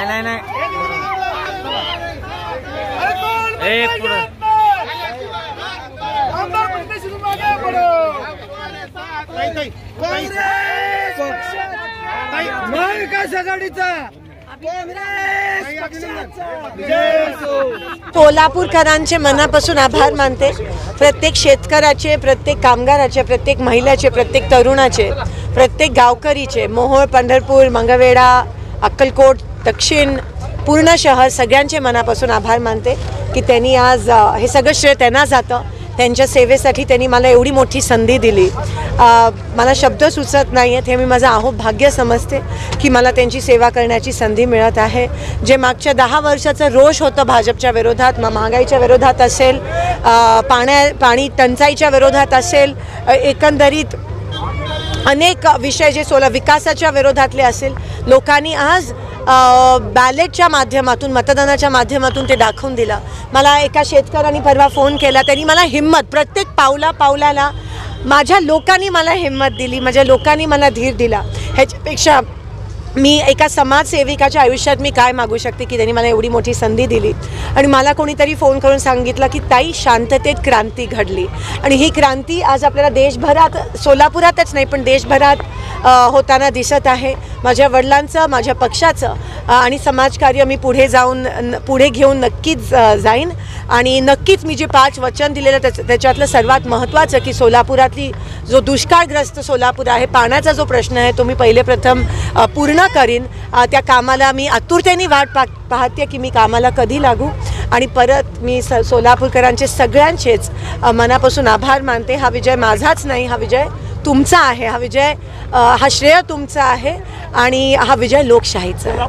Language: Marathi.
नाही नाही. नाही एक पुढं. महाविकास आघाडीचा सोलापूरकरांचे मनापासून आभार मानते. प्रत्येक शेतकऱ्याचे प्रत्येक कामगाराचे प्रत्येक महिलाचे प्रत्येक तरुणाचे प्रत्येक गावकरीचे मोहोळ पंढरपूर मंगळवेढा अक्कलकोट दक्षिण पूर्ण शहर सगळ्यांचे मनापासून आभार मानते की त्यांनी आज हे सगळं श्रेय त्यांना जातं. त्यांच्या सेवेसाठी त्यांनी मला एवढी मोठी संधी दिली. मला शब्द सुचत नाही आहेत हे मी माझं आहो भाग्य समजते की मला त्यांची सेवा करण्याची संधी मिळत आहे. जे मागच्या दहा वर्षाचं रोष होतं भाजपच्या विरोधात मग महागाईच्या विरोधात असेल पाण्या पाणी टंचाईच्या विरोधात असेल एकंदरीत अनेक विषय जे सोला विकासाच्या विरोधातले असेल लोकांनी आज बॅलेटच्या माध्यमातून मतदानाच्या माध्यमातून ते दाखवून दिलं. मला एका शेतकऱ्यांनी परवा फोन केला त्यांनी मला हिंमत प्रत्येक पावला पावलाला माझ्या लोकांनी मला हिंमत दिली माझ्या लोकांनी मला धीर दिला. ह्याच्यापेक्षा मी एका समाजसेविकाच्या आयुष्यात मी काय मागू शकते की त्यांनी मला एवढी मोठी संधी दिली? आणि मला कोणीतरी फोन करून सांगितलं की ताई शांततेत क्रांती घडली. आणि ही क्रांती आज आपल्याला देशभरात सोलापुरातच नाही पण देशभरात होताना दिसत आहे. माझ्या वडिलांचं माझ्या पक्षाचं आणि समाजकार्य मी पुढे जाऊन न- पुढे घेऊन नक्कीच जाईन. आणि नक्कीच मी जे पाच वचन दिलेलं त्याच त्याच्यातलं सर्वात महत्त्वाचं की सोलापुरातली जो दुष्काळग्रस्त सोलापूर आहे पाण्याचा जो प्रश्न आहे तो मी पहिले प्रथम पूर्ण करीन. त्या कामाला मी आतुरतेने वाट पा पाहते की मी कामाला कधी लागू. आणि परत मी स सोलापूरकरांचे सगळ्यांचेच मनापासून आभार मानते. हा विजय माझाच नाही. हा विजय तुमचा आहे. हा विजय हा श्रेय तुमचा आहे. आणि हा विजय लोकशाहीचा